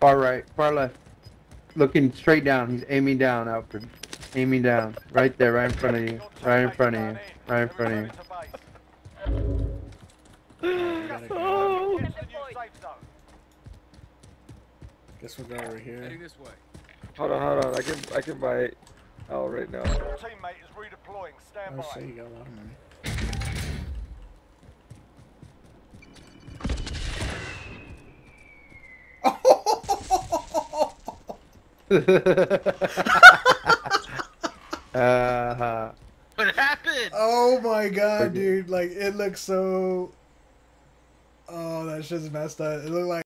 Far right, far left. Looking straight down. He's aiming down, Alfred. Aiming down. Right there, right in front of you. Right in front of you. Right in front of you. Oh. Guess we'll go over here. Heading this way. Hold on, hold on. I can I can buy L right now. Your teammate is redeploying. Stand Oh, by. shit, you got a lot of money. uh, What happened? Oh my god, dude! Like it looks so. Oh, that shit's messed up. It looked like.